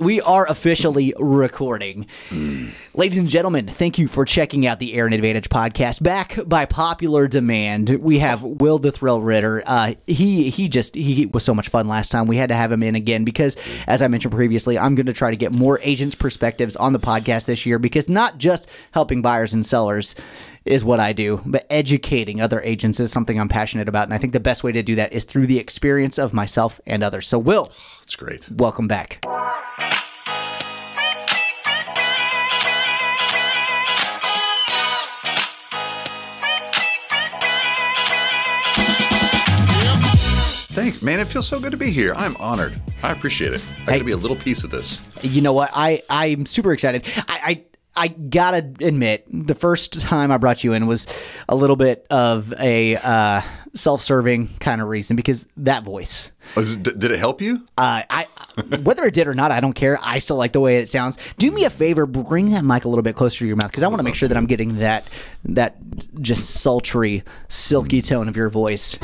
We are officially recording. Ladies and gentlemen, thank you for checking out the Aaron Advantage podcast. Back by popular demand, we have Will the Thrill Ritter. Uh, he he just he was so much fun last time. We had to have him in again because, as I mentioned previously, I'm going to try to get more agents' perspectives on the podcast this year because not just helping buyers and sellers is what I do, but educating other agents is something I'm passionate about, and I think the best way to do that is through the experience of myself and others. So, Will, It's great. welcome back. Thanks, man. It feels so good to be here. I'm honored. I appreciate it. I Hey. get to be a little piece of this. You know what? I I'm super excited. I. I I gotta admit, the first time I brought you in was a little bit of a uh, self-serving kind of reason because that voice. Was it- did it help you? Uh, I whether it did or not, I don't care. I still like the way it sounds. Do me a favor, bring that mic a little bit closer to your mouth because I want to make sure that I'm getting that that just sultry, silky tone of your voice.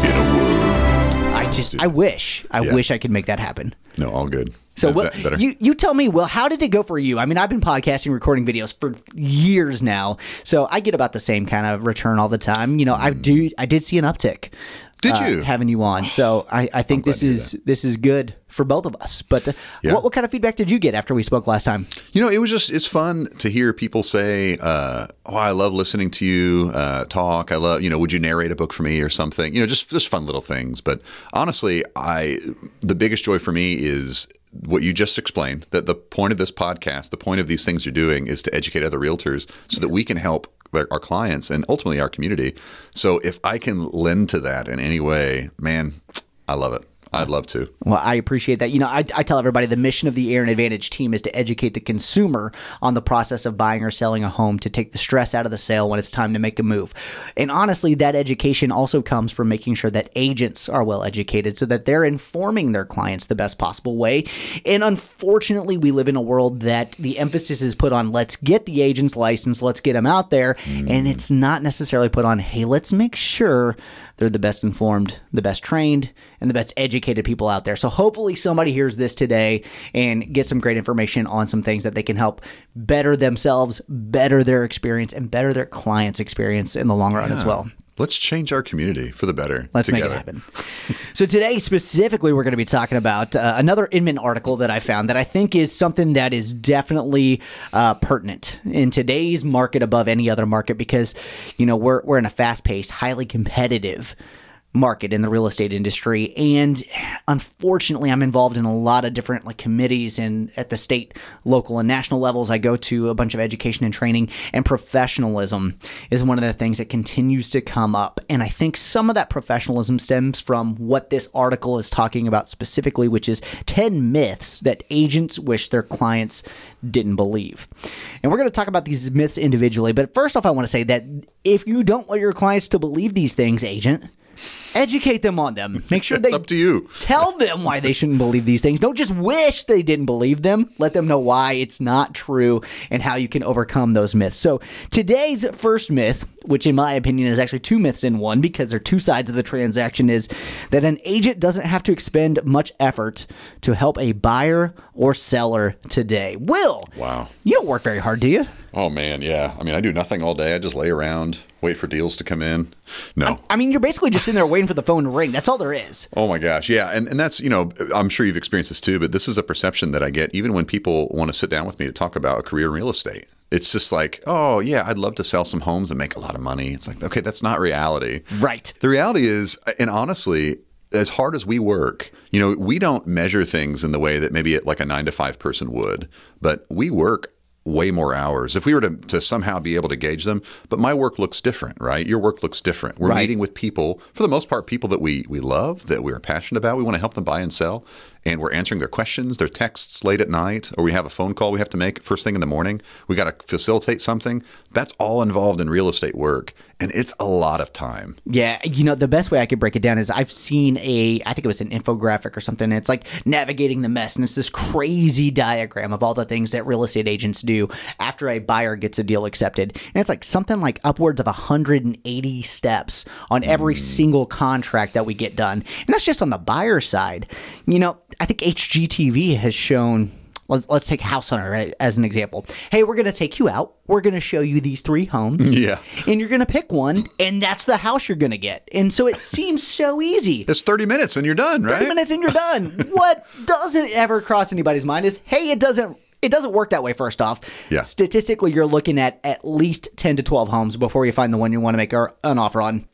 I just, I wish, I Yeah. wish I could make that happen. No, all good. So, Is Will, that better? you you tell me, well, how did it go for you? I mean, I've been podcasting, recording videos for years now, so I get about the same kind of return all the time. You know, I mm. do, I did see an uptick. Did uh, you? having you on? So I, I think this is this is good for both of us. But uh, Yeah. what what kind of feedback did you get after we spoke last time? You know, it was just it's fun to hear people say, uh, "Oh, I love listening to you uh, talk. I love, you know, would you narrate a book for me or something?" You know, just just fun little things. But honestly, I the biggest joy for me is what you just explained. That the point of this podcast, the point of these things you're doing, is to educate other realtors so that we can help our clients and ultimately our community. So if I can lend to that in any way, man, I love it. I'd love to. Well, I appreciate that. You know, I, I tell everybody the mission of the Aaron Advantage team is to educate the consumer on the process of buying or selling a home to take the stress out of the sale when it's time to make a move. And honestly, that education also comes from making sure that agents are well educated so that they're informing their clients the best possible way. And unfortunately, we live in a world that the emphasis is put on let's get the agent's license, let's get them out there. And mm. it's not necessarily put on, hey, let's make sure they're the best informed, the best trained, and the best educated people out there. So hopefully somebody hears this today and gets some great information on some things that they can help better themselves, better their experience, and better their clients' experience in the long run as well. Let's change our community for the better. Let's together. make it happen. so today, specifically, we're going to be talking about uh, another Inman article that I found that I think is something that is definitely uh, pertinent in today's market above any other market because you know we're we're in a fast-paced, highly competitive market in the real estate industry. And unfortunately I'm involved in a lot of different like committees and at the state local and national levels. I go to a bunch of education and training and professionalism is one of the things that continues to come up. And I think some of that professionalism stems from what this article is talking about specifically which is 10 myths that agents wish their clients didn't believe. And we're going to talk about these myths individually but first off I want to say that if you don't want your clients to believe these things agent educate them on them. Make sure It's they up to you. tell them why they shouldn't believe these things. Don't just wish they didn't believe them. Let them know why it's not true and how you can overcome those myths. So, today's first myth, which in my opinion is actually two myths in one because they're two sides of the transaction, is that an agent doesn't have to expend much effort to help a buyer or seller today. Will, Wow. you don't work very hard, do you? Oh man, yeah. I mean, I do nothing all day. I just lay around, wait for deals to come in. No. I mean, you're basically just sitting there waiting for the phone to ring. That's all there is. Oh my gosh, yeah, and and that's you know I'm sure you've experienced this too, but this is a perception that I get even when people want to sit down with me to talk about a career in real estate. It's just like, oh yeah, I'd love to sell some homes and make a lot of money. It's like, okay, that's not reality. Right. The reality is, and honestly, as hard as we work, you know, we don't measure things in the way that maybe like a nine to five person would, but we work way more hours. If we were to, to somehow be able to gauge them but my work looks different right? Your work looks different. We're Right. meeting with people for the most part people that we we love that we're passionate about. We want to help them buy and sell and we're answering their questions their texts late at night or we have a phone call we have to make first thing in the morning we got to facilitate something that's all involved in real estate work and it's a lot of time Yeah, you know, the best way I could break it down is I've seen a, I think it was an infographic or something. And it's like navigating the mess, and it's this crazy diagram of all the things that real estate agents do after a buyer gets a deal accepted. And it's like something like upwards of 180 steps on every mm. single contract that we get done. And that's just on the buyer side. You know, I think HGTV has shown let's let's take House Hunter as an example. Hey, we're going to take you out. We're going to show you these three homes. Yeah. And you're going to pick one, and that's the house you're going to get. And so it seems so easy. It's 30 minutes and you're done, right? 30 minutes and you're done. what doesn't ever cross anybody's mind is, hey, it doesn't it doesn't work that way first off. Yeah. Statistically, you're looking at at least 10 to 12 homes before you find the one you want to make an offer on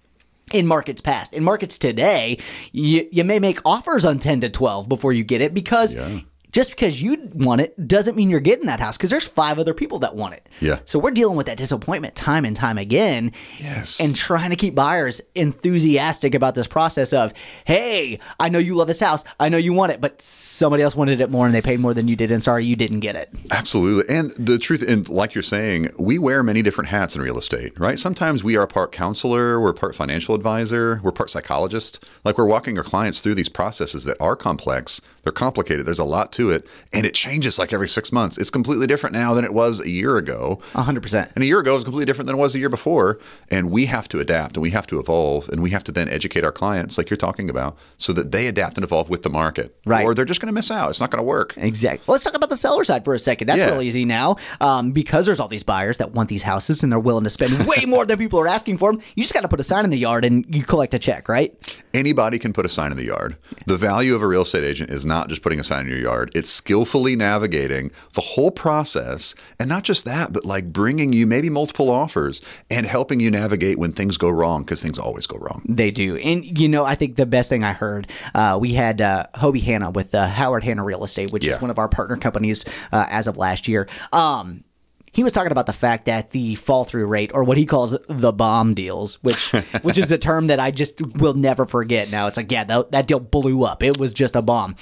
in markets past. In markets today, you, you may make offers on 10 to 12 before you get it because Yeah. Just because you want it doesn't mean you're getting that house because there's five other people that want it. Yeah. So we're dealing with that disappointment time and time again. Yes. And trying to keep buyers enthusiastic about this process of, hey, I know you love this house. I know you want it, but somebody else wanted it more and they paid more than you did. And sorry, you didn't get it. Absolutely. And the truth, and like you're saying, we wear many different hats in real estate, right? Sometimes we are part counselor, we're part financial advisor, we're part psychologist. Like we're walking our clients through these processes that are complex, they're complicated, there's a lot to it, and it changes like every six months. It's completely different now than it was a year ago. 100%. And a year ago was completely different than it was a year before. And we have to adapt and we have to evolve and we have to then educate our clients, like you're talking about, so that they adapt and evolve with the market. Right. Or they're just going to miss out. It's not going to work. Exactly. Let's talk about the seller side for a second. That's Yeah. real easy now um, because there's all these buyers that want these houses and they're willing to spend way more than people are asking for them. You just got to put a sign in the yard and you collect a check, right? Anybody can put a sign in the yard. The value of a real estate agent is not just putting a sign in your yard, it's skillfully navigating the whole process. And not just that, but like bringing you maybe multiple offers and helping you navigate when things go wrong because things always go wrong. They do. And, you know, I think the best thing I heard, uh, we had uh, Hoby Hanna with uh, Howard Hanna Real Estate, which Yeah. is one of our partner companies uh, as of last year. Um, he was talking about the fact that the fall through rate, or what he calls the bomb deals, which which is a term that I just will never forget. Now it's like, yeah, that, that deal blew up. It was just a bomb.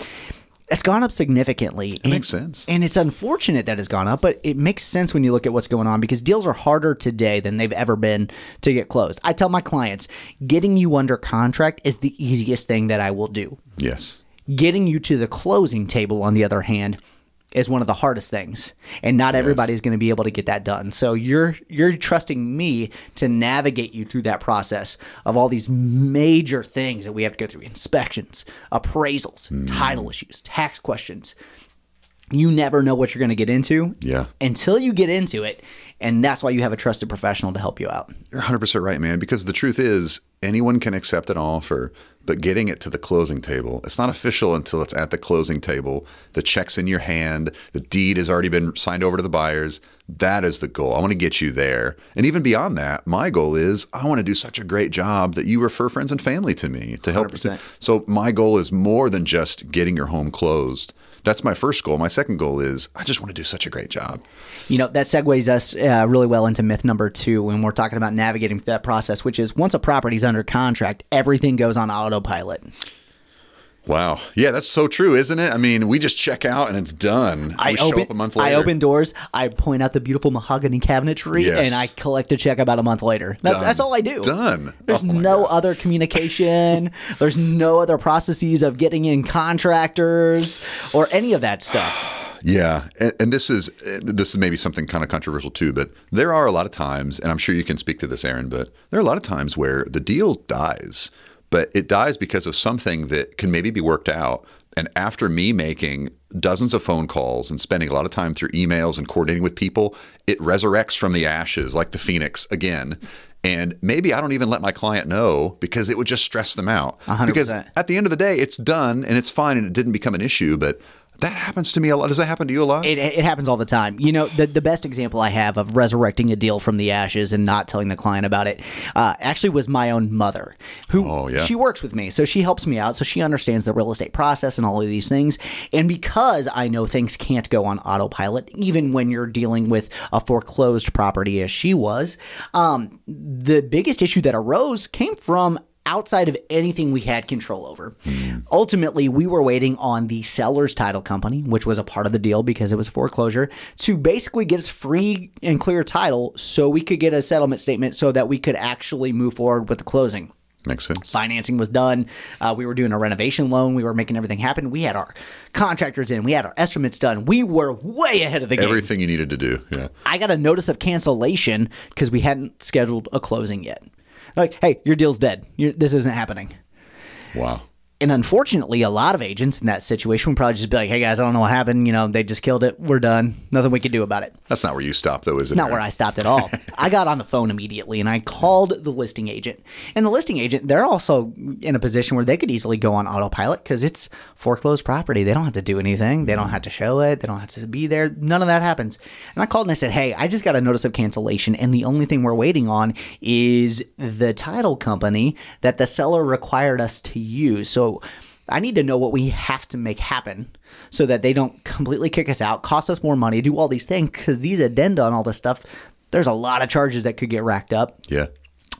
It's gone up significantly. It makes sense. And it's unfortunate that it's gone up, but it makes sense when you look at what's going on because deals are harder today than they've ever been to get closed. I tell my clients, getting you under contract is the easiest thing that I will do. Yes. Getting you to the closing table, on the other hand, is one of the hardest things, and not everybody's going to be able to get that done. So you're you're trusting me to navigate you through that process of all these major things that we have to go through: inspections, appraisals, hmm. title issues, tax questions. You never know what you're going to get into Yeah. until you get into it, and that's why you have a trusted professional to help you out. You're 100% right, man. Because the truth is, anyone can accept an offer, but getting it to the closing table, it's not official until it's at the closing table. The check's in your hand, the deed has already been signed over to the buyers. That is the goal. I want to get you there. And even beyond that, my goal is I want to do such a great job that you refer friends and family to me to help. 100%. So my goal is more than just getting your home closed. That's my first goal. My second goal is I just want to do such a great job. You know, that segues us uh, really well into myth number two when we're talking about navigating that process, which is once a property's under contract, everything goes on autopilot. Wow. Yeah, that's so true, isn't it? I mean, we just check out and it's done. I we open, show up a month later. I open doors, I point out the beautiful mahogany cabinetry, Yes. and I collect a check about a month later. That's, that's all I do. Done. There's Oh no other communication. There's no other processes of getting in contractors or any of that stuff. Yeah, and, and this is this is maybe something kind of controversial too, but there are a lot of times, and I'm sure you can speak to this, Aaron. But there are a lot of times where the deal dies, but it dies because of something that can maybe be worked out. And after me making dozens of phone calls and spending a lot of time through emails and coordinating with people, it resurrects from the ashes like the phoenix again. And maybe I don't even let my client know because it would just stress them out. 100%. Because at the end of the day, it's done and it's fine and it didn't become an issue. But that happens to me a lot. Does that happen to you a lot? It, it happens all the time. You know, the, the best example I have of resurrecting a deal from the ashes and not telling the client about it uh, actually was my own mother, who Oh, yeah. she works with me, so she helps me out, so she understands the real estate process and all of these things. And because I know things can't go on autopilot, even when you're dealing with a foreclosed property, as she was, um, the biggest issue that arose came from outside of anything we had control over. Ultimately, we were waiting on the seller's title company, which was a part of the deal because it was a foreclosure, to basically get us free and clear title so we could get a settlement statement so that we could actually move forward with the closing. Makes sense. Financing was done. Uh, we were doing a renovation loan. We were making everything happen. We had our contractors in. We had our estimates done. We were way ahead of the game. Everything you needed to do. Yeah. I got a notice of cancellation because we hadn't scheduled a closing yet. Like, hey, your deal's dead. you this isn't happening. Wow. And unfortunately, a lot of agents in that situation would probably just be like, "Hey guys, I don't know what happened. You know, they just killed it. We're done. Nothing we can do about it." That's not where you stop, though, is it? Not where I stopped at all. I got on the phone immediately and I called the listing agent. And the listing agent, they're also in a position where they could easily go on autopilot because it's foreclosed property. They don't have to do anything. They don't have to show it. They don't have to be there. None of that happens. And I called and I said, "Hey, I just got a notice of cancellation, and the only thing we're waiting on is the title company that the seller required us to use." So I need to know what we have to make happen so that they don't completely kick us out, cost us more money, do all these things because these addenda and all this stuff, there's a lot of charges that could get racked up. Yeah.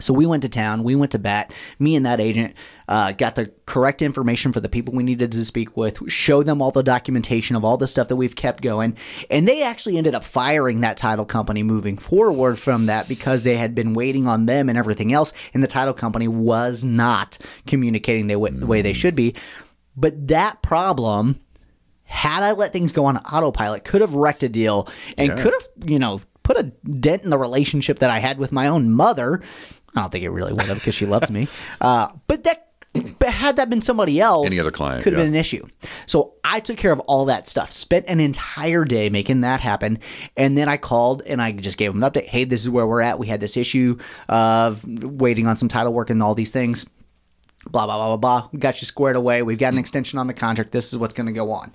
So we went to town, we went to bat. Me and that agent uh, got the correct information for the people we needed to speak with, showed them all the documentation of all the stuff that we've kept going. And they actually ended up firing that title company moving forward from that because they had been waiting on them and everything else. And the title company was not communicating the way, the way they should be. But that problem, had I let things go on autopilot, could have wrecked a deal and Yeah. could have, you know, put a dent in the relationship that I had with my own mother. I don't think it really would have because she loves me. Uh, but that. But had that been somebody else, Any other client, could have yeah. been an issue. So I took care of all that stuff. Spent an entire day making that happen, and then I called and I just gave them an update. Hey, this is where we're at. We had this issue of waiting on some title work and all these things blah blah blah blah blah. We got you squared away. We've got an extension on the contract. This is what's going to go on.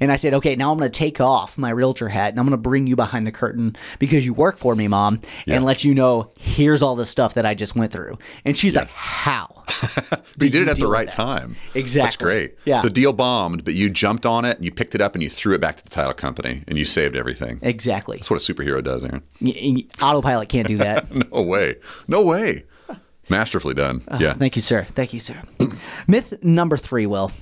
And I said, okay, now I'm going to take off my realtor hat and I'm going to bring you behind the curtain because you work for me, mom, and let you know here's all the stuff that I just went through. And she's like, how? But you did it at the right time. Exactly. That's great. Yeah. The deal bombed, but you jumped on it and you picked it up and you threw it back to the title company and you saved everything. Exactly. That's what a superhero does, Aaron. Y- Autopilot can't do that. No way. No way. Masterfully done. yeah. Thank you, sir. Thank you, sir. Myth number three, Will.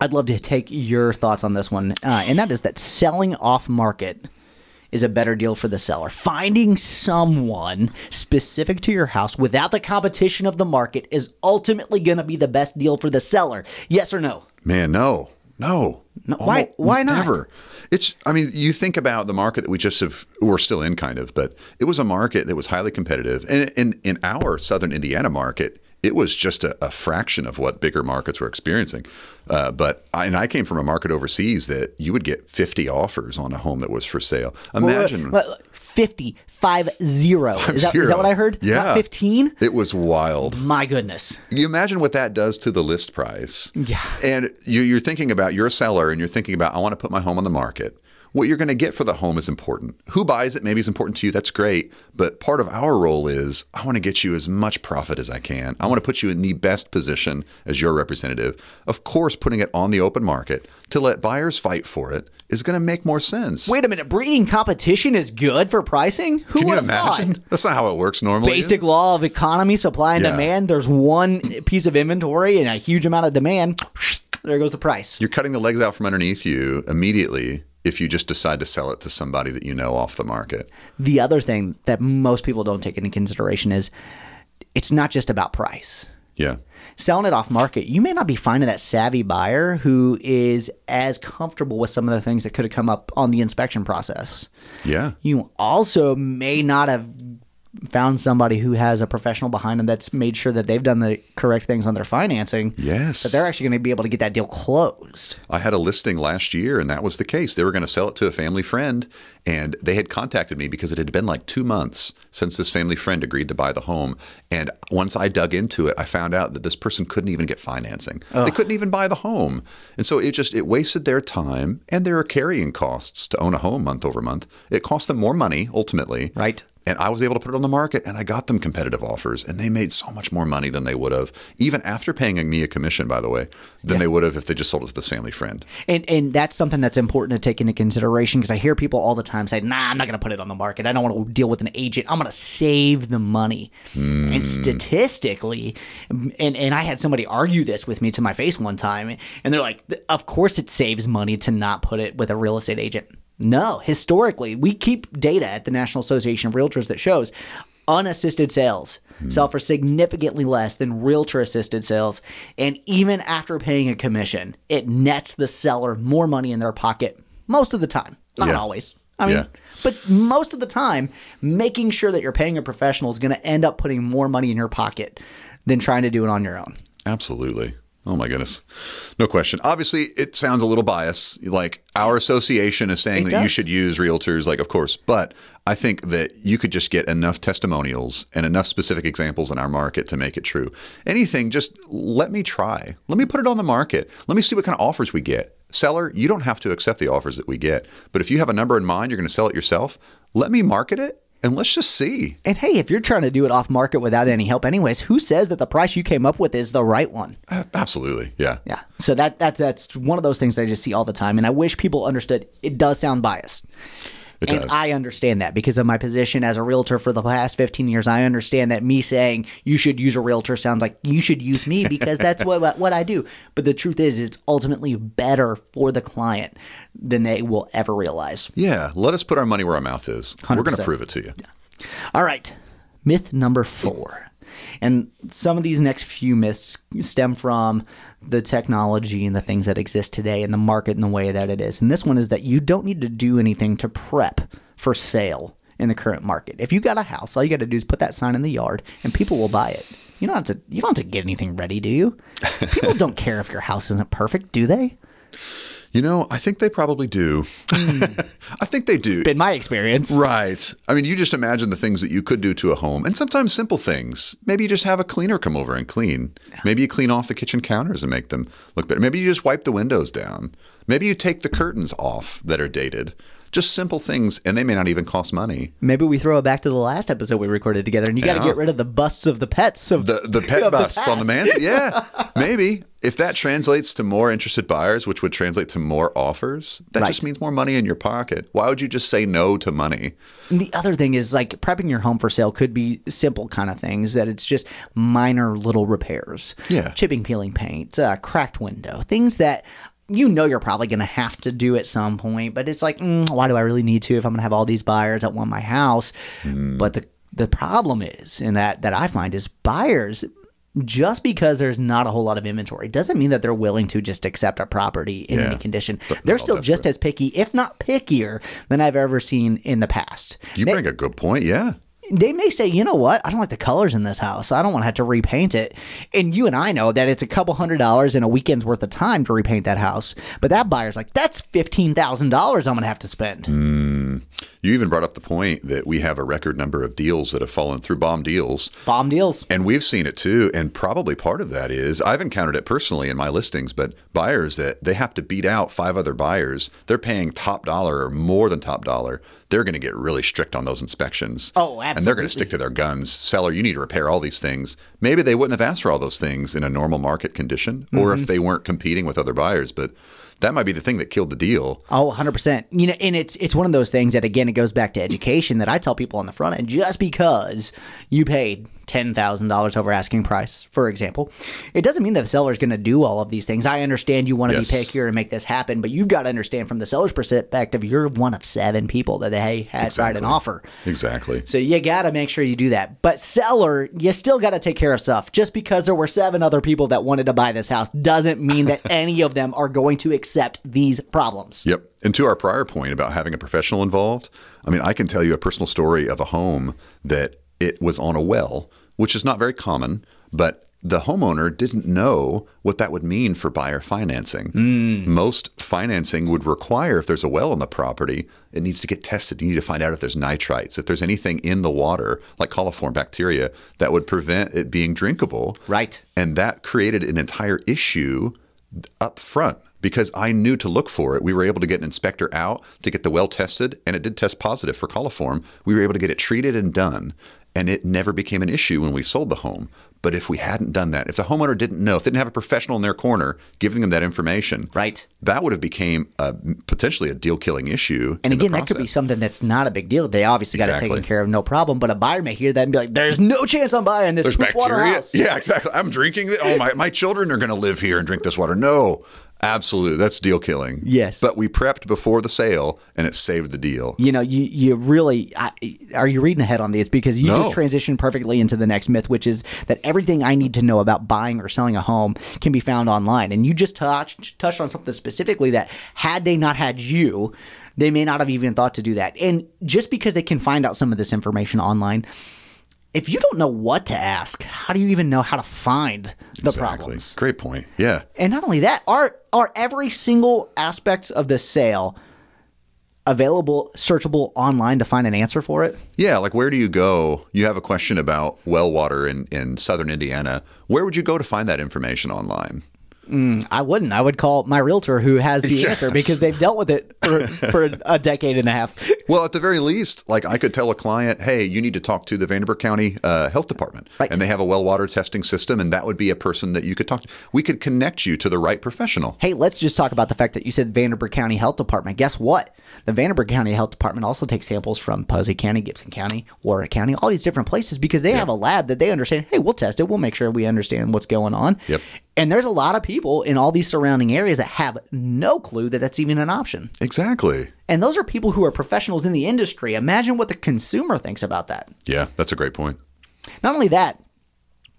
I'd love to take your thoughts on this one, uh, and that is that selling off market is a better deal for the seller. Finding someone specific to your house without the competition of the market is ultimately going to be the best deal for the seller. Yes or no? Man, no. No. No, why- why not? Never. It's I mean, you think about the market that we just have we're still in kind of, but it was a market that was highly competitive. And in in our southern Indiana market, it was just a, a fraction of what bigger markets were experiencing. Uh, but I, and I came from a market overseas that you would get 50 offers on a home that was for sale. Imagine Well, 50, five, zero. Is that zero. what I heard? Yeah. Not 15? It was wild. My goodness. You imagine what that does to the list price. Yeah. And you, you're thinking about, you're a seller and you're thinking about, I want to put my home on the market. What you're going to get for the home is important. Who buys it maybe is important to you. That's great. But part of our role is I want to get you as much profit as I can. I want to put you in the best position as your representative. Of course, putting it on the open market to let buyers fight for it is going to make more sense. Wait a minute. Breeding competition is good for pricing? Who Can you would thought? imagine? That's not how it works normally. Basic law of economy, supply and Yeah. demand. There's one piece of inventory and a huge amount of demand. There goes the price. You're cutting the legs out from underneath you immediately if you just decide to sell it to somebody that you know off the market. The other thing that most people don't take into consideration is it's not just about price. Yeah. Selling it off market, you may not be finding that savvy buyer who is as comfortable with some of the things that could have come up on the inspection process. Yeah. You also may not have found somebody who has a professional behind them that's made sure that they've done the correct things on their financing. Yes. That they're actually going to be able to get that deal closed. I had a listing last year, and that was the case. They were going to sell it to a family friend, and they had contacted me because it had been like two months since this family friend agreed to buy the home. And once I dug into it, I found out that this person couldn't even get financing. They couldn't even buy the home, and so it just it wasted their time and their carrying costs to own a home month over month. It cost them more money ultimately, Right. And I was able to put it on the market and I got them competitive offers and they made so much more money than they would have, even after paying me a commission, by the way, than they would have if they just sold it to this family friend. And and that's something that's important to take into consideration because I hear people all the time say, "Nah, I'm not going to put it on the market. I don't want to deal with an agent. I'm going to save the money." And hmm. statistically, and and I had somebody argue this with me to my face one time, and they're like, "Of course, it saves money to not put it with a real estate agent." No, historically, we keep data at the National Association of Realtors that shows unassisted sales hmm. sell for significantly less than realtor assisted sales. And even after paying a commission, it nets the seller more money in their pocket most of the time. Not Yeah. always. I mean, Yeah. but most of the time, making sure that you're paying a professional is going to end up putting more money in your pocket than trying to do it on your own. Absolutely. Oh my goodness. No question. Obviously, it sounds a little biased. Like our association is saying It that you should use realtors, like, of course. But I think that you could just get enough testimonials and enough specific examples in our market to make it true. Anything, just let me try. Let me put it on the market. Let me see what kind of offers we get. Seller, you don't have to accept the offers that we get. But if you have a number in mind, you're going to sell it yourself, let me market it and let's just see. And hey, if you're trying to do it off market without any help, anyways, who says that the price you came up with is the right one? Uh, Absolutely. Yeah. Yeah. So that that that's one of those things I just see all the time, and I wish people understood. It does sound biased. It and does. I understand that because of my position as a realtor for the past 15 years. I understand that me saying you should use a realtor sounds like you should use me because that's what what I do. But the truth is, it's ultimately better for the client than they will ever realize. Yeah. Let us put our money where our mouth is. we are going to prove it to you. All right. Myth number four. And some of these next few myths stem from the technology and the things that exist today and the market and the way that it is. And this one is that you don't need to do anything to prep for sale in the current market. If you got a house, all you got to do is put that sign in the yard and people will buy it. You don't have to you don't have to get anything ready, do you? People don't care if your house isn't perfect, do they? You know, I think they probably do. Hmm. I think they do. Been my experience. Right. I mean, you just imagine the things that you could do to a home, and sometimes simple things. Maybe you just have a cleaner come over and clean. Maybe you clean off the kitchen counters and make them look better. Maybe you just wipe the windows down. Maybe you take the curtains off that are dated. Just simple things, and they may not even cost money. Maybe we throw it back to the last episode we recorded together, and you got to get rid of the busts of the pets of The the pet of the busts on the past. man. Yeah, maybe if that translates to more interested buyers, which would translate to more offers, that Right. just means more money in your pocket. Why would you just say no to money? And the other thing is like prepping your home for sale could be simple kind of things that it's just minor little repairs. Yeah. Chipping, peeling paint, uh, cracked window, things that you know you're probably going to have to do at some point, but it's like, mm, why do I really need to if I'm going to have all these buyers that want my house? But the the problem is, and that that I find is buyers just because there's not a whole lot of inventory doesn't mean that they're willing to just accept a property in Yeah. any condition. They're They're still just as picky, if not pickier, than I've ever seen in the past. You bring a good point. Yeah. They may say, you know what? I don't like the colors in this house. I don't want to have to repaint it. And you and I know that it's a couple hundred dollars and a weekend's worth of time to repaint that house. But that buyer's like, that's fifteen thousand dollars I'm gonna have to spend. Hmm. You even brought up the point that we have a record number of deals that have fallen through bomb deals. Bomb deals. And we've seen it too. And probably part of that is I've encountered it personally in my listings, but buyers that they have to beat out five other buyers, they're paying top dollar or more than top dollar. They're going to get really strict on those inspections. Oh, absolutely. And they're going to stick to their guns. Seller, you need to repair all these things. Maybe they wouldn't have asked for all those things in a normal market condition or Mm-hmm. if they weren't competing with other buyers. But that might be the thing that killed the deal. Oh, 100%. You know, and it's it's one of those things that again it goes back to education that I tell people on the front end just because you paid $10,000 over asking price, for example, it doesn't mean that the seller is going to do all of these things. I understand you want to Yes. be pickier and make this happen, but you've got to understand from the seller's perspective, you're one of seven people that they had write an offer. Exactly. So you got to make sure you do that. But seller, you still got to take care of stuff. Just because there were seven other people that wanted to buy this house doesn't mean that any of them are going to accept these problems. Yep. And to our prior point about having a professional involved, I mean, I can tell you a personal story of a home that it was on a well, which is not very common, but the homeowner didn't know what that would mean for buyer financing. Mm. Most financing would require, if there's a well on the property, it needs to get tested. You need to find out if there's nitrites, if there's anything in the water, like coliform bacteria, that would prevent it being drinkable. Right. And that created an entire issue up front because I knew to look for it. We were able to get an inspector out to get the well tested, and it did test positive for coliform. We were able to get it treated and done, and it never became an issue when we sold the home. But if we hadn't done that, if the homeowner didn't know, if they didn't have a professional in their corner giving them that information, Right. that would have became a, potentially a deal-killing issue. And again, that could be something that's not a big deal. They obviously got it taken care of, no problem. But a buyer may hear that and be like, "There's no chance I'm buying this There's bacteria. house." Yeah, exactly. I'm drinking it. Oh, my, my children are going to live here and drink this water. No, absolutely. That's deal killing. Yes. But we prepped before the sale and it saved the deal. You know, you you really I, are you reading ahead on these because you No. just transitioned perfectly into the next myth, which is that everything I need to know about buying or selling a home can be found online. And you just touched touched on something specifically that had they not had you, they may not have even thought to do that. And just because they can find out some of this information online if you don't know what to ask, how do you even know how to find the Exactly. problems? Great point. Yeah. And not only that, are are every single aspect of the sale available, searchable online to find an answer for it? Yeah, like where do you go? You have a question about well water in, in southern Indiana. Where would you go to find that information online? I wouldn't. I would call my realtor who has the Yes. answer because they've dealt with it for, for a decade and a half. Well, at the very least, like I could tell a client, hey, you need to talk to the Vanderburgh County uh, Health Department. Right. And they have a well water testing system, and that would be a person that you could talk to. We could connect you to the right professional. Hey, let's just talk about the fact that you said Vanderburgh County Health Department. Guess what? The Vanderburgh County Health Department also takes samples from Posey County, Gibson County, Warrick County, all these different places because they have a lab that they understand. Hey, we'll test it. We'll make sure we understand what's going on. Yep. And there's a lot of people in all these surrounding areas that have no clue that that's even an option. Exactly. And those are people who are professionals in the industry. Imagine what the consumer thinks about that. Yeah, that's a great point. Not only that,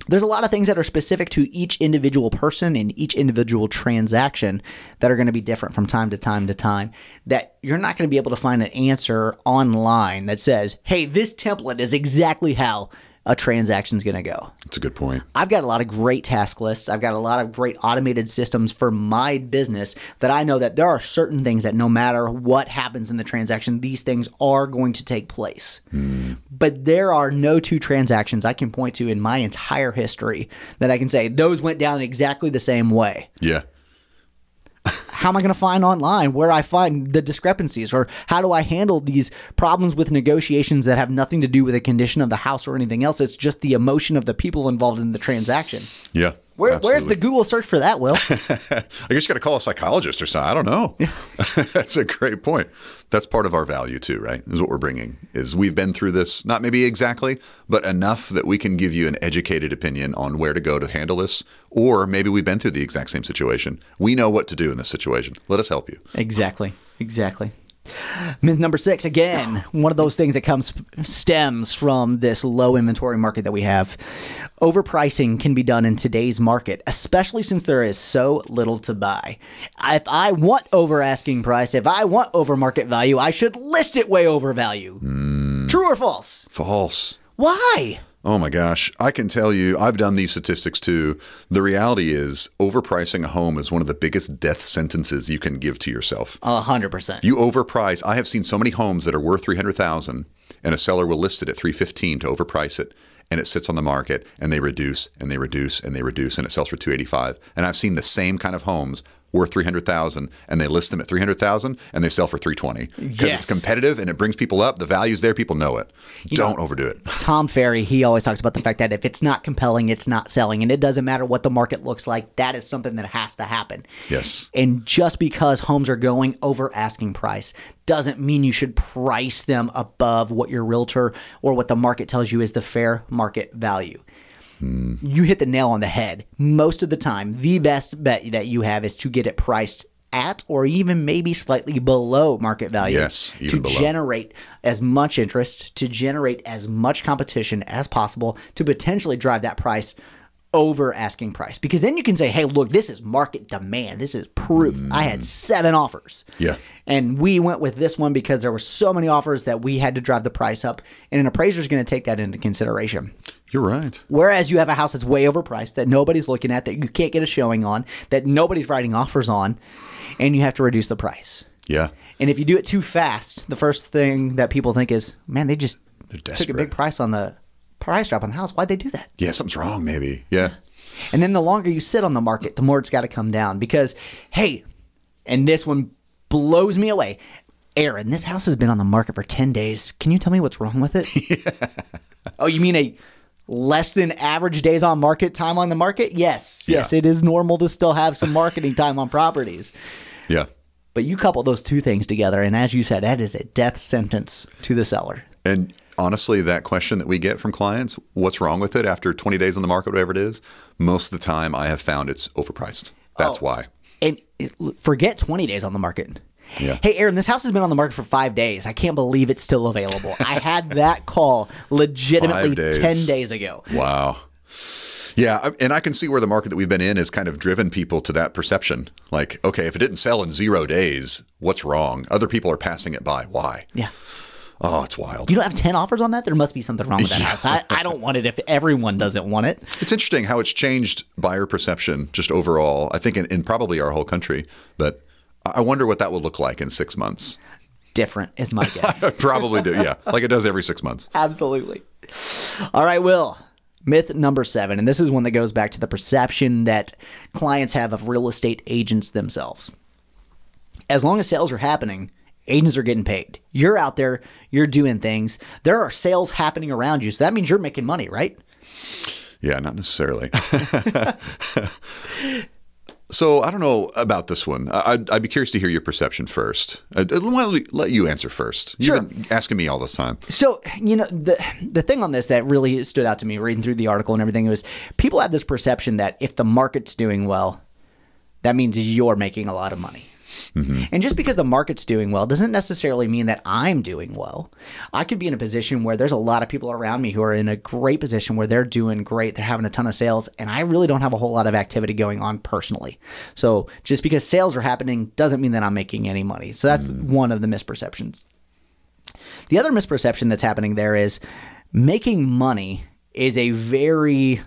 there's a lot of things that are specific to each individual person and each individual transaction that are going to be different from time to time to time that you're not going to be able to find an answer online that says, "Hey, this template is exactly how a transaction's going to go." That's a good point. I've got a lot of great task lists. I've got a lot of great automated systems for my business that I know that there are certain things that no matter what happens in the transaction, these things are going to take place. Hmm. But there are no two transactions I can point to in my entire history that I can say those went down exactly the same way. Yeah. How am I going to find online where I find the discrepancies or how do I handle these problems with negotiations that have nothing to do with the condition of the house or anything else? It's just the emotion of the people involved in the transaction. Yeah. Where, where's the. Google search for that, Will? I guess you got to call a psychologist or something. I don't know. Yeah. That's a great point. That's part of our value too, right? Is what we're bringing. Is we've been through this, not maybe exactly, but enough that we can give you an educated opinion on where to go to handle this, or maybe we've been through the exact same situation. We know what to do in this situation. Let us help you. exactly. Exactly. Myth number six, again, one of those things that comes stems from this low inventory market that we have. Overpricing can be done in today's market, especially since there is so little to buy. If I want over asking price, if I want over market value, I should list it way over value. Hmm. True or false? False. Why? Oh my gosh. I can tell you, I've done these statistics too. The reality is, overpricing a home is one of the biggest death sentences you can give to yourself. A hundred percent. You overprice. I have seen so many homes that are worth 300,000 and a seller will list it at 315 to overprice it and it sits on the market and they reduce and they reduce and they reduce and it sells for 285. And I've seen the same kind of homes worth 300,000 and they list them at 300,000 and they sell for 320 because Yes. it's competitive and it brings people up. The value's there, people know it. Don't overdo it. Tom Ferry, he always talks about the fact that if it's not compelling, it's not selling. And it doesn't matter what the market looks like, that is something that has to happen. Yes. And just because homes are going over asking price doesn't mean you should price them above what your realtor or what the market tells you is the fair market value. Mm-hmm. You hit the nail on the head. Most of the time, the best bet that you have is to get it priced at or even maybe slightly below market value Yes, to below. generate as much interest, to generate as much competition as possible, to potentially drive that price over asking price. Because then you can say, hey, look, this is market demand. This is proof. I had mm. seven offers. Yeah. And we went with this one because there were so many offers that we had to drive the price up. And an appraiser is going to take that into consideration. You're right. Whereas you have a house that's way overpriced, that nobody's looking at, that you can't get a showing on, that nobody's writing offers on, and you have to reduce the price. Yeah. And if you do it too fast, the first thing that people think is, man, they just took a big price on the price drop on the house. Why'd they do that? Yeah, something's wrong, maybe. Yeah. And then the longer you sit on the market, the more it's got to come down because, hey, and this one blows me away. Aaron, this house has been on the market for 10 days. Can you tell me what's wrong with it? Oh, you mean a less than average days on market time on the market? Yes. Yes, it is normal to still have some marketing time on properties. Yeah. But you couple those two things together, and as you said, that is a death sentence to the seller. And honestly, that question that we get from clients, what's wrong with it after 20 days on the market, whatever it is, most of the time I have found it's overpriced. That's Oh. why. And forget 20 days on the market. Yeah. Hey, Aaron, this house has been on the market for five days. I can't believe it's still available. I had that call legitimately days. 10 days ago. Wow. Yeah, and I can see where the market that we've been in has kind of driven people to that perception. Like, okay, if it didn't sell in zero days, what's wrong? Other people are passing it by. Why? Yeah. Oh, it's wild. You don't have 10 offers on that? There must be something wrong with that house. I, I don't want it if everyone doesn't want it. It's interesting how it's changed buyer perception just overall. I think in, in probably our whole country, but I wonder what that will look like in six months. Different is my guess. probably do, yeah, like it does every six months. Absolutely. All right, Will. Myth number seven, and this is one that goes back to the perception that clients have of real estate agents themselves. As long as sales are happening, agents are getting paid. You're out there, you're doing things. There are sales happening around you, so that means you're making money, right? Yeah, not necessarily. so I don't know about this one. I'd, I'd, be curious to hear your perception first. I'd want to let you answer first. You've Sure. been asking me all this time. So, you know, the the thing on this that really stood out to me reading through the article and everything was people have this perception that if the market's doing well, that means you're making a lot of money. Mm-hmm. And just because the market's doing well doesn't necessarily mean that I'm doing well. I could be in a position where there's a lot of people around me who are in a great position where they're doing great, they're having a ton of sales, and I really don't have a whole lot of activity going on personally. So just because sales are happening doesn't mean that I'm making any money. So that's mm. one of the misperceptions. The other misperception that's happening there is making money is a very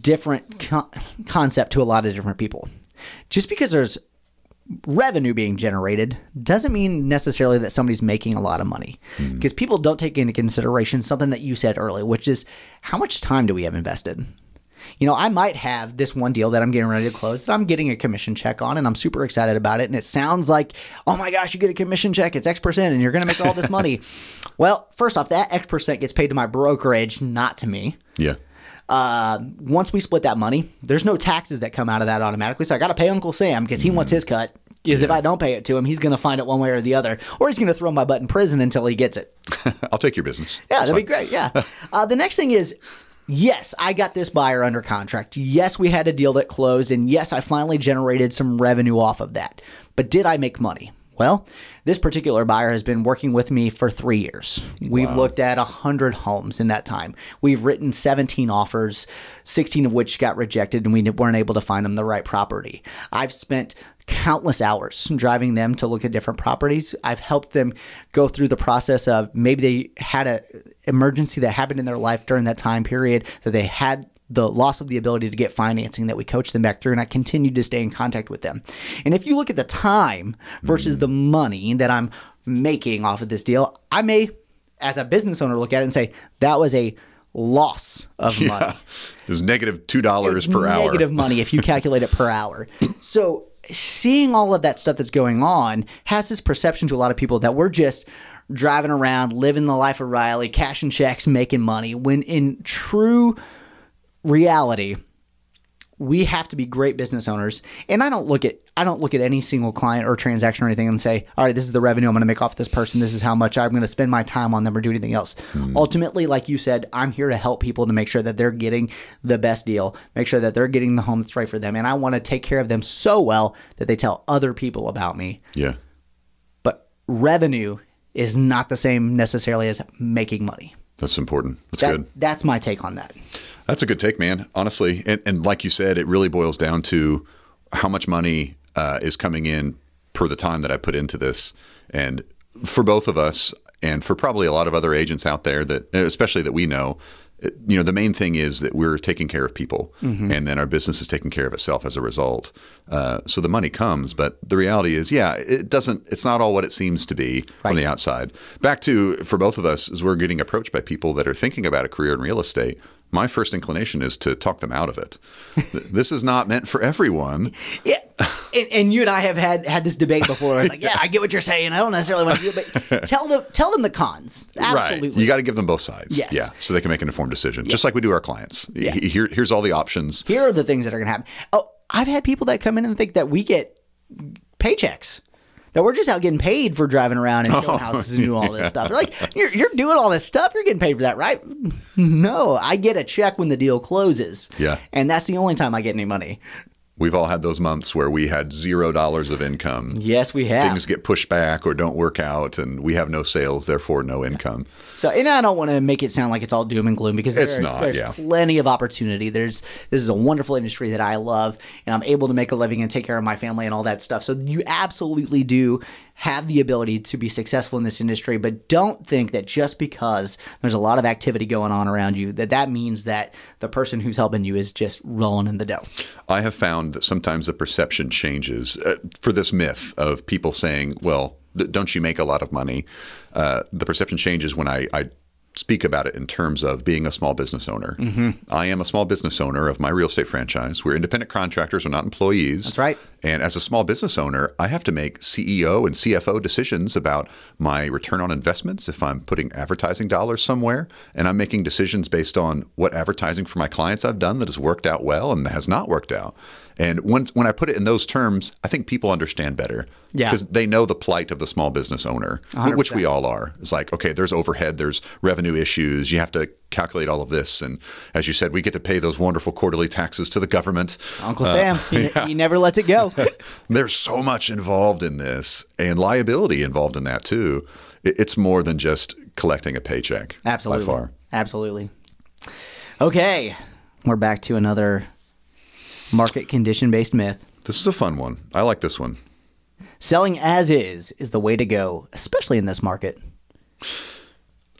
different co- concept to a lot of different people. Just because there's revenue being generated doesn't mean necessarily that somebody's making a lot of money. Hmm. Because people don't take into consideration something that you said earlier which is how much time do we have invested? You know i might have this one deal that i'm getting ready to close that i'm getting a commission check on and i'm super excited about it and it sounds like oh my gosh you get a commission check it's x percent and you're going to make all this money. Well first off that x percent gets paid to my brokerage not to me. Yeah. Uh, once we split that money, there's no taxes that come out of that automatically. So I got to pay Uncle Sam because he wants his cut. Because if I don't pay it to him, he's going to find it one way or the other, or he's going to throw my butt in prison until he gets it. I'll take your business. Yeah, That's that'd be great. Yeah. Uh, the next thing is, yes, I got this buyer under contract. Yes, we had a deal that closed, and yes, I finally generated some revenue off of that. But did I make money? Well, this particular buyer has been working with me for three years. We've looked at 100 homes in that time. We've written 17 offers, 16 of which got rejected, and we weren't able to find them the right property. I've spent countless hours driving them to look at different properties. I've helped them go through the process of maybe they had a emergency that happened in their life during that time period that they had the loss of the ability to get financing that we coach them back through and I continue to stay in contact with them. And if you look at the time versus mm. the money that I'm making off of this deal, I may as a business owner look at it and say that was a loss of money It was negative two dollars per hour. negative money if you calculate it per hour. So seeing all of that stuff that's going on has this perception to a lot of people that we're just driving around, living the life of Riley, cashing checks, making money. When in true reality, we have to be great business owners. And I don't look at I don't look at any single client or transaction or anything and say, all right, this is the revenue I'm going to make off this person. This is how much I'm going to spend my time on them or do anything else. Hmm. Ultimately, like you said, I'm here to help people to make sure that they're getting the best deal, make sure that they're getting the home that's right for them. And I want to take care of them so well that they tell other people about me. Yeah. But revenue is not the same necessarily as making money. That's important. That's That, good. That's my take on that. That's a good take, man. Honestly, and, and like you said, it really boils down to how much money uh, is coming in per the time that I put into this. And for both of us, and for probably a lot of other agents out there that, especially that we know, you know, the main thing is that we're taking care of people, and then our business is taking care of itself as a result. Uh, so the money comes, but the reality is, yeah, it doesn't. It's not all what it seems to be from the outside. Back to for both of us, is we're getting approached by people that are thinking about a career in real estate my first inclination is to talk them out of it. This is not meant for everyone. Yeah, and, and you and I have had had this debate before. It's like, yeah, I get what you're saying. I don't necessarily want to do it, but tell them tell them the cons. Absolutely. Right. You got to give them both sides. Yes. Yeah. So they can make an informed decision, just like we do our clients. Yeah. Here, here's all the options. Here are the things that are going to happen. Oh, I've had people that come in and think that we get paychecks. That we're just out getting paid for driving around and Oh, houses and doing all this stuff. They're like, you're, you're doing all this stuff. You're getting paid for that, right? No, I get a check when the deal closes. Yeah. And that's the only time I get any money. We've all had those months where we had zero dollars of income. Yes, we have. Things get pushed back or don't work out, and we have no sales, therefore no income. So, and I don't want to make it sound like it's all doom and gloom because It's there- not, there's yeah. plenty of opportunity. There's this is a wonderful industry that I love, and I'm able to make a living and take care of my family and all that stuff. So, you absolutely do have the ability to be successful in this industry, but don't think that just because there's a lot of activity going on around you, that that means that the person who's helping you is just rolling in the dough. I have found that sometimes the perception changes uh, for this myth of people saying, well, don't you make a lot of money? Uh, the perception changes when I, I speak about it in terms of being a small business owner. Mm-hmm. I am a small business owner of my real estate franchise. We're independent contractors, we're not employees. That's right. And as a small business owner, I have to make CEO and CFO decisions about my return on investments if I'm putting advertising dollars somewhere. And I'm making decisions based on what advertising for my clients I've done that has worked out well and has not worked out. And when when I put it in those terms, I think people understand better. Yeah. Because they know the plight of the small business owner, wh- which we all are. It's like, okay, there's overhead, there's revenue issues. You have to calculate all of this. And as you said, we get to pay those wonderful quarterly taxes to the government. Uncle uh, Sam, he, he never lets it go. There's so much involved in this and liability involved in that too. It's more than just collecting a paycheck. Absolutely. By far. Absolutely. Okay. We're back to another market condition based myth. This is a fun one. I like this one. Selling as is is the way to go, especially in this market.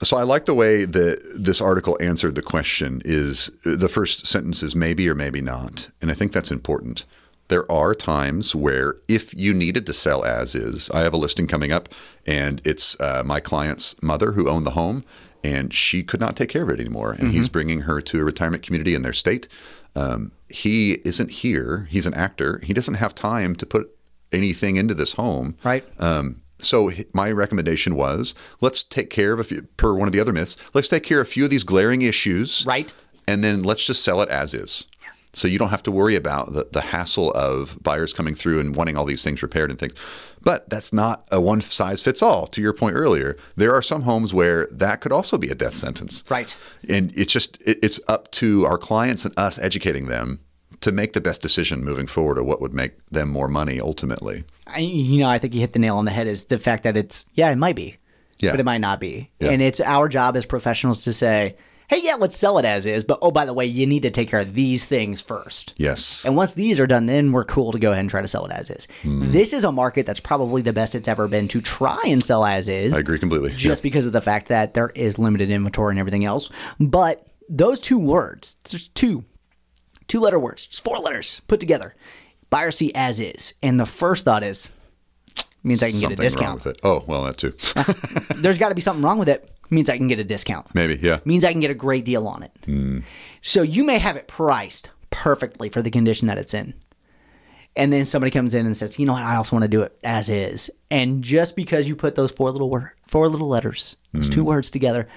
So I like the way that this article answered the question is the first sentence is maybe or maybe not. And I think that's important. There are times where if you needed to sell as is, I have a listing coming up and it's uh, my client's mother who owned the home and she could not take care of it anymore. And he's bringing her to a retirement community in their state. Um, he isn't here. He's an actor. He doesn't have time to put anything into this home. Right. Um, so my recommendation was let's take care of a few, per one of the other myths, let's take care of a few of these glaring issues. Right. And then let's just sell it as is. So you don't have to worry about the, the hassle of buyers coming through and wanting all these things repaired and things. But that's not a one size fits all. To your point earlier, there are some homes where that could also be a death sentence. Right. And it's just it, it's up to our clients and us educating them to make the best decision moving forward or what would make them more money ultimately. I, you know, I think you hit the nail on the head is the fact that it's, yeah, it might be, Yeah. but it might not be. Yeah. And it's our job as professionals to say, hey, yeah, let's sell it as is. But oh, by the way, you need to take care of these things first. Yes. And once these are done, then we're cool to go ahead and try to sell it as is. Hmm. This is a market that's probably the best it's ever been to try and sell as is. I agree completely. Just because of the fact that there is limited inventory and everything else. But those two words, there's two, two letter words, just four letters put together. Buyer see as is. And the first thought is, means I can Something get a wrong discount. with it. Oh, well, that too. There's got to be something wrong with it. Means I can get a discount. Maybe, yeah. Means I can get a great deal on it. Hmm. So you may have it priced perfectly for the condition that it's in. And then somebody comes in and says, "You know what? I also want to do it as is." And just because you put those four little word, four little letters, those two hmm. words together,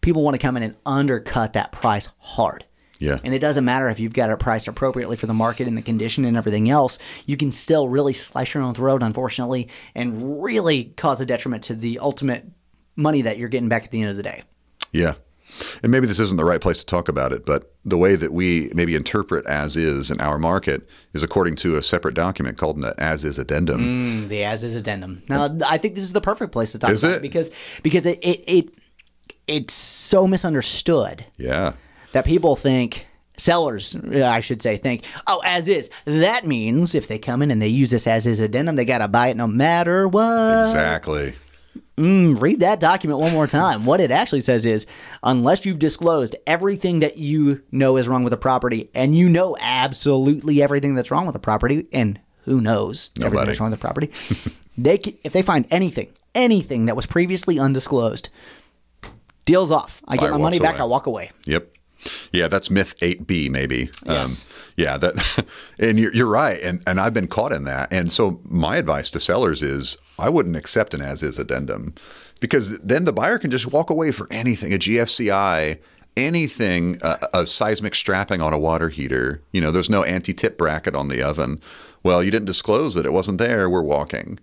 people want to come in and undercut that price hard. Yeah. And it doesn't matter if you've got it priced appropriately for the market and the condition and everything else. You can still really slice your own throat, unfortunately, and really cause a detriment to the ultimate money that you're getting back at the end of the day. Yeah. And maybe this isn't the right place to talk about it, but the way that we maybe interpret as is in our market is according to a separate document called an as is addendum. Mm, the as is addendum. Now, I think this is the perfect place to talk Is about it? it because because it, it it it's so misunderstood Yeah. That people think sellers I should say think oh as is that means if they come in and they use this as is addendum they got to buy it no matter what Exactly. Mm, read that document one more time. What it actually says is unless you've disclosed everything that you know is wrong with the property and you know absolutely everything that's wrong with the property and who knows everything that's wrong with the property, they c- if they find anything, anything that was previously undisclosed, deals off. I Buyer get my money back, away. I walk away. Yep. Yeah, that's myth 8B maybe. Um, Yes. yeah, that and you're, you're right and and I've been caught in that. And so my advice to sellers is I wouldn't accept an as is addendum because then the buyer can just walk away for anything, a GFCI, anything uh, a seismic strapping on a water heater. You know, there's no anti-tip bracket on the oven. Well, you didn't disclose that it wasn't there, we're walking.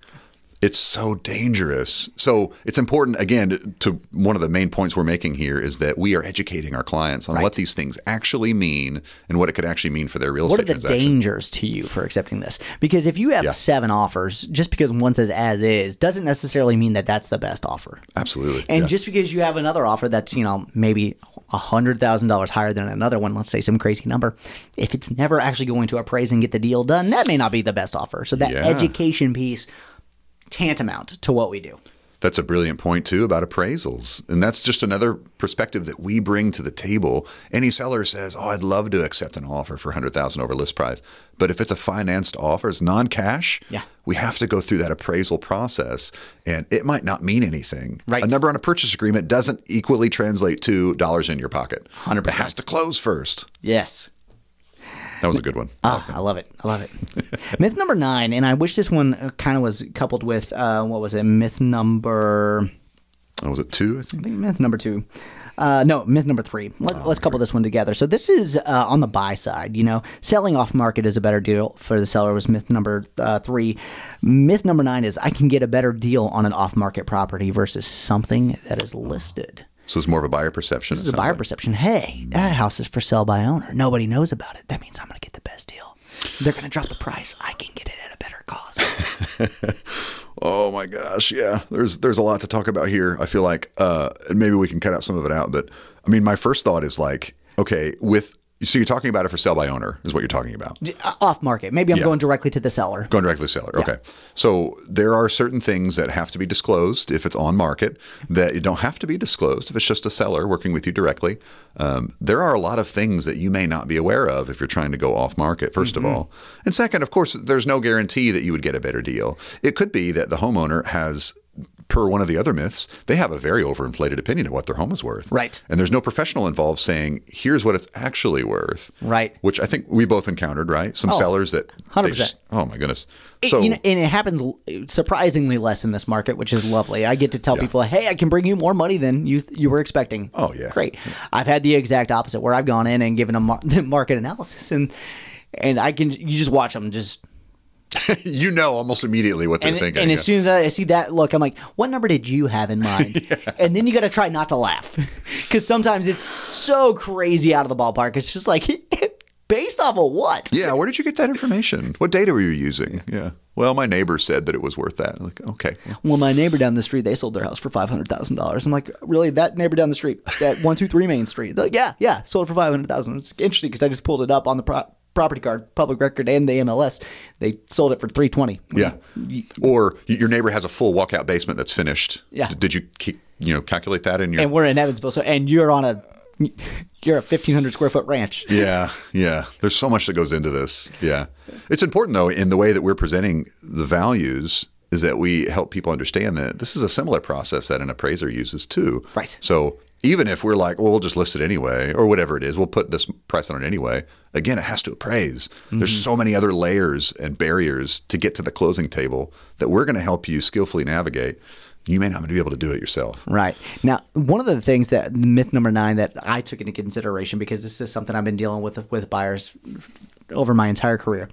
It's so dangerous. So it's important again to one of the main points we're making here is that we are educating our clients on what these things actually mean and what it could actually mean for their real estate. What are the dangers to you for accepting this? Because if you have Yeah. seven offers, just because one says as is, doesn't necessarily mean that that's the best offer. Absolutely. And yeah. just because you have another offer that's, you know, maybe a hundred thousand dollars higher than another one, let's say some crazy number, if it's never actually going to appraise and get the deal done, that may not be the best offer. So that Yeah. education piece tantamount to what we do. That's a brilliant point too about appraisals. And that's just another perspective that we bring to the table. Any seller says, "Oh, I'd love to accept an offer for 100,000 over list price." But if it's a financed offer, it's non-cash, Yeah. we have to go through that appraisal process and it might not mean anything. Right. A number on a purchase agreement doesn't equally translate to dollars in your pocket. 100%. It has to close first. Yes. That was a good one. Ah, I love it. I love it. myth number nine, and I wish this one kind of was coupled with uh, what was it? Myth number. Oh, was it two? I think. I think myth number two. Uh, no, myth number three. Let's, let's couple this one together. So this is uh, on the buy side. You know, selling off market is a better deal for the seller. Was myth number uh, three. Myth number nine is I can get a better deal on an off market property versus something that is listed. So it's more of a buyer perception. This is a buyer perception. Hey, that house is for sale by owner. Nobody knows about it. That means I'm going to get the best deal. They're going to drop the price. I can get it at a better cost. Oh my gosh, yeah. There's there's a lot to talk about here. I feel like, uh, and maybe we can cut out some of it out. But I mean, my first thought is like, okay, with so you're talking about it for sell by owner is what you're talking about. Uh, off market. Maybe I'm Yeah. going directly to the seller. Going directly to the seller. Okay. So there are certain things that have to be disclosed if it's on market that you don't have to be disclosed if it's just a seller working with you directly. Um, there are a lot of things that you may not be aware of if you're trying to go off market, 1st of all. And second, of course, there's no guarantee that you would get a better deal. It could be that the homeowner has. Per one of the other myths, they have a very overinflated opinion of what their home is worth. Right. And there's no professional involved saying, here's what it's actually worth. Right. Which I think we both encountered, right? Some oh, sellers that. 100%. just- Oh my goodness. It- So you know, and it happens surprisingly less in this market, which is lovely. I get to tell people, "Hey, I can bring you more money than you you were expecting." Oh, yeah. great. I've had the exact opposite, where I've gone in and given a mar- market analysis, and and I can you just watch them just you know almost immediately what they're and, thinking. and as soon as I see that look, I'm like, "What number did you have in mind?" And then you got to try not to laugh because sometimes it's so crazy out of the ballpark. It's just like, based off of what? yeah, where did you get that information? What data were you using? Yeah. Well, my neighbor said that it was worth that. Like, okay. Well, my neighbor down the street, they sold their house for five hundred thousand dollars. I'm like, really? That neighbor down the street, that one two three Main Street? Like, yeah, yeah, sold for five hundred thousand. It's interesting because I just pulled it up on the pro- property card, public record, and the MLS. They sold it for three twenty. Yeah. Or your neighbor has a full walkout basement that's finished. Yeah. Did you you know calculate that in your? And we're in Evansville, so and you're on a you're a fifteen hundred square foot ranch. Yeah, yeah. There's so much that goes into this. Yeah. It's important though in the way that we're presenting the values is that we help people understand that this is a similar process that an appraiser uses too. Right. So even if we're like, well, we'll just list it anyway, or whatever it is, we'll put this price on it anyway. Again, it has to appraise. There's mm-hmm. so many other layers and barriers to get to the closing table that we're going to help you skillfully navigate. You may not be able to do it yourself. Right. Now, one of the things that myth number nine that I took into consideration because this is something I've been dealing with with buyers over my entire career.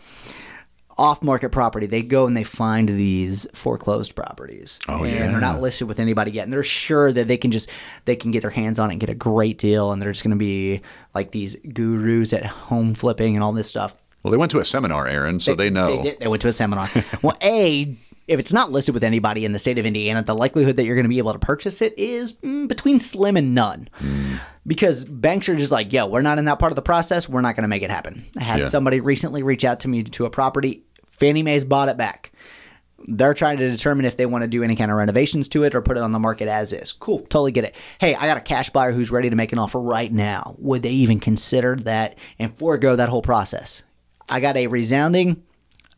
Off market property, they go and they find these foreclosed properties. Oh, and yeah. they're not listed with anybody yet. And they're sure that they can just they can get their hands on it and get a great deal. And they're just gonna be like these gurus at home flipping and all this stuff. Well, they went to a seminar, Aaron, so they, know. They, did, they went to a seminar. well, A, if it's not listed with anybody in the state of Indiana, the likelihood that you're going to be able to purchase it is mm, between slim and none. Because banks are just like, yo, we're not in that part of the process. We're not going to make it happen. I had Yeah. somebody recently reach out to me to a property. Fannie Mae's bought it back. They're trying to determine if they want to do any kind of renovations to it or put it on the market as is. Cool, totally get it. Hey, I got a cash buyer who's ready to make an offer right now. Would they even consider that and forego that whole process? I got a resounding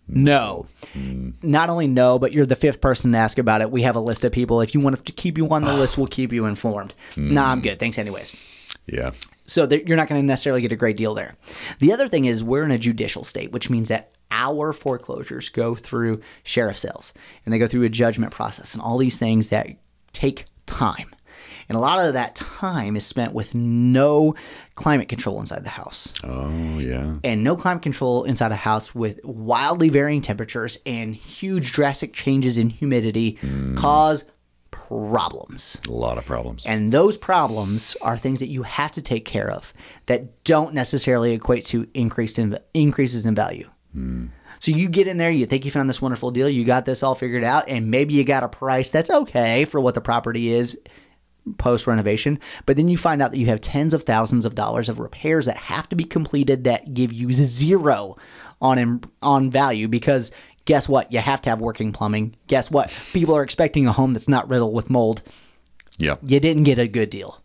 no. Hmm. Not only no, but you're the fifth person to ask about it. We have a list of people. If you want us to keep you on the ah. list, we'll keep you informed. Nah, I'm hmm. good. Thanks, anyways. Yeah. So there, you're not going to necessarily get a great deal there. The other thing is we're in a judicial state, which means that our foreclosures go through sheriff sales and they go through a judgment process and all these things that take time. And a lot of that time is spent with no climate control inside the house Oh, yeah. and no climate control inside a house with wildly varying temperatures and huge drastic changes in humidity mm. cause problems. A lot of problems. And those problems are things that you have to take care of that don't necessarily equate to increased in, increases in value. Hmm. So you get in there, you think you found this wonderful deal, you got this all figured out, and maybe you got a price that's okay for what the property is post renovation, but then you find out that you have tens of thousands of dollars of repairs that have to be completed that give you zero on on value because Guess what? You have to have working plumbing. Guess what? People are expecting a home that's not riddled with mold. Yeah. You didn't get a good deal.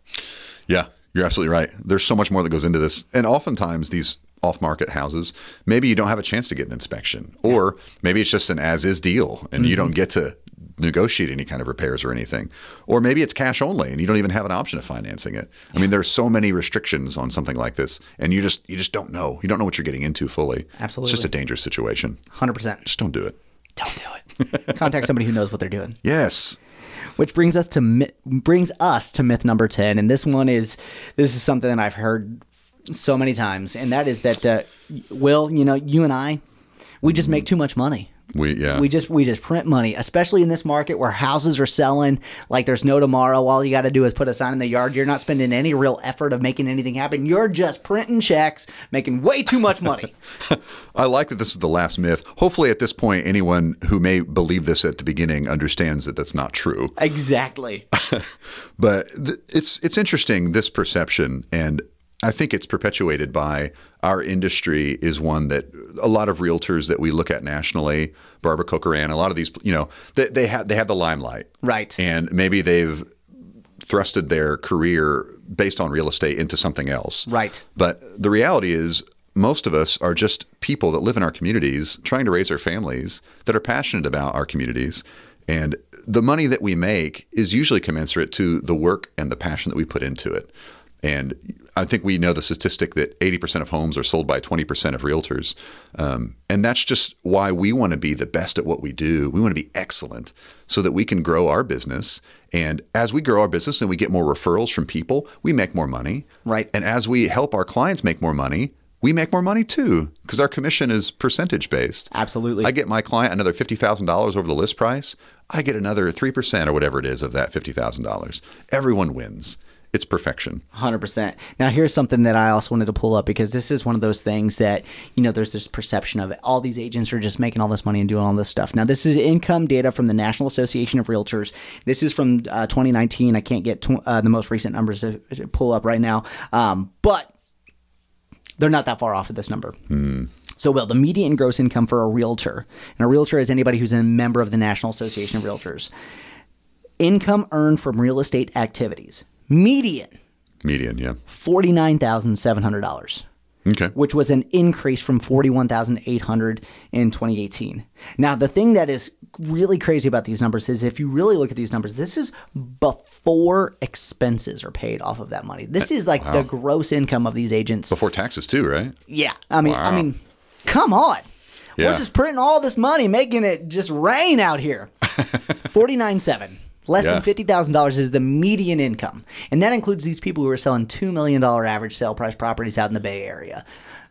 Yeah, you're absolutely right. There's so much more that goes into this. And oftentimes these off-market houses, maybe you don't have a chance to get an inspection or maybe it's just an as-is deal and you mm-hmm. don't get to negotiate any kind of repairs or anything. Or maybe it's cash only and you don't even have an option of financing it. I mean, there's so many restrictions on something like this and you just you just don't know. You don't know what you're getting into fully. Absolutely. It's just a dangerous situation. 100%. Just don't do it. Don't do it. Contact somebody who knows what they're doing. Yes. Which brings us to brings us to myth number 10 and this one is this is something that I've heard so many times and that is that uh, Will, you know, you and I we just make too much money. We yeah. We just we just print money, especially in this market where houses are selling like there's no tomorrow. All you got to do is put a sign in the yard. You're not spending any real effort of making anything happen. You're just printing checks, making way too much money. I like that this is the last myth. Hopefully, at this point, anyone who may believe this at the beginning understands that that's not true. exactly. But th- it's it's interesting this perception, and I think it's perpetuated by our industry is one that a lot of realtors that we look at nationally, Barbara Corcoran, a lot of these, you know, they, they have they have the limelight, Right. And maybe they've thrusted their career based on real estate into something else, Right. But the reality is, most of us are just people that live in our communities, trying to raise our families, that are passionate about our communities. And the money that we make is usually commensurate to the work and the passion that we put into it. And I think we know the statistic that 80% of homes are sold by 20% of realtors. Um, and that's just why we want to be the best at what we do. We want to be excellent so that we can grow our business. And as we grow our business and we get more referrals from people, we make more money. Right. And as we help our clients make more money, we make more money too because our commission is percentage based. Absolutely. I get my client another $50,000 over the list price. I get another 3% or whatever it is of that $50,000. Everyone wins. It's perfection. 100%. Now, here's something that I also wanted to pull up because this is one of those things that, you know, there's this perception of it. all these agents are just making all this money and doing all this stuff. Now, this is income data from the National Association of Realtors. This is from uh, 2019. I can't get tw- uh, the most recent numbers to, to pull up right now, um, but they're not that far off of this number. So, Will, the median gross income for a realtor, and a realtor is anybody who's a member of the National Association of Realtors, income earned from real estate activities, median Median, yeah. $49,700, Okay. which was an increase from 41,800 in 2018. Now, the thing that is really crazy about these numbers is if you really look at these numbers, this is before expenses are paid off of that money. This uh, is like the gross income of these agents. Before taxes too, right? Yeah. I mean, I mean, come on. Yeah. We're just printing all this money, making it just rain out here. Forty-nine seven. Less Yeah. than fifty thousand dollars is the median income, and that includes these people who are selling two million dollar average sale price properties out in the Bay Area,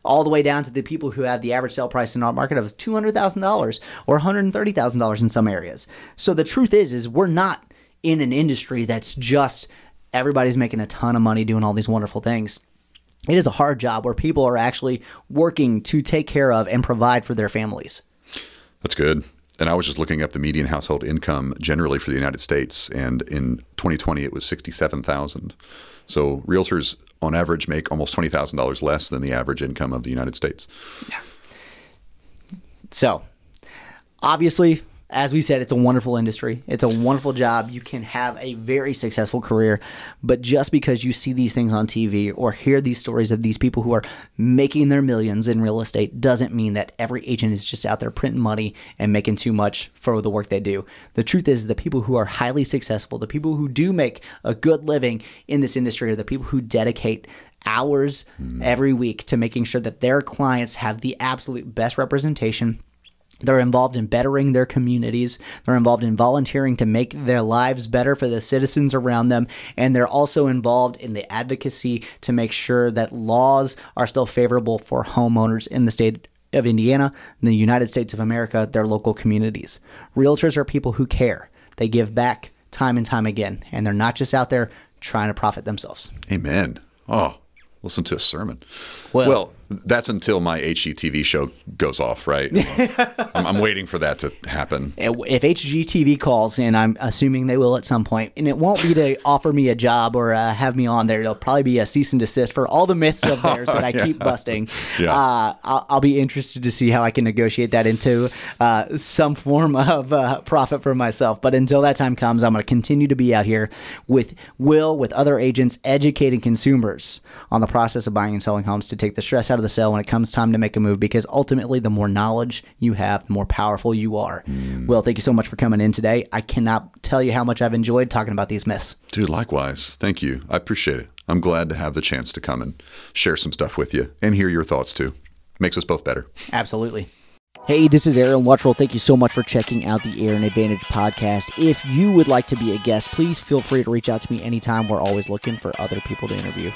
all the way down to the people who have the average sale price in our market of two hundred thousand dollars or one hundred thirty thousand dollars in some areas. So the truth is, is we're not in an industry that's just everybody's making a ton of money doing all these wonderful things it is a hard job where people are actually working to take care of and provide for their families. That's good. And I was just looking up the median household income generally for the United States, and in 2020 it was 67,000. So realtors on average make almost $20,000 less than the average income of the United States. Yeah. So, obviously, as we said, it's a wonderful industry. It's a wonderful job. You can have a very successful career, but just because you see these things on TV or hear these stories of these people who are making their millions in real estate doesn't mean that every agent is just out there printing money and making too much for the work they do. The truth is, the people who are highly successful, the people who do make a good living in this industry, are the people who dedicate hours mm. every week to making sure that their clients have the absolute best representation they're involved in bettering their communities. They're involved in volunteering to make their lives better for the citizens around them. And they're also involved in the advocacy to make sure that laws are still favorable for homeowners in the state of Indiana, in the United States of America, their local communities. Realtors are people who care. They give back time and time again. And they're not just out there trying to profit themselves. Amen. Oh, listen to a sermon. Well- Well, that's until my HGTV show goes off, right? I'm, I'm waiting for that to happen. If HGTV calls, and I'm assuming they will at some point, and it won't be to offer me a job or uh, have me on there. It'll probably be a cease and desist for all the myths of theirs that I yeah. keep busting. Yeah. Uh, I'll, I'll, be interested to see how I can negotiate that into uh, some form of uh, profit for myself. But until that time comes, I'm going to continue to be out here with Will, with other agents, educating consumers on the process of buying and selling homes to take the stress out of the sale when it comes time to make a move. Because ultimately, the more knowledge you have, the more powerful you are. Mm. Will, thank you so much for coming in today. I cannot tell you how much I've enjoyed talking about these myths. Dude, likewise. Thank you. I appreciate it. I'm glad to have the chance to come and share some stuff with you and hear your thoughts too. Makes us both better. Absolutely. Hey, this is Aaron Luttrull. Thank you so much for checking out the Aaron Advantage podcast. If you would like to be a guest, please feel free to reach out to me anytime. We're always looking for other people to interview.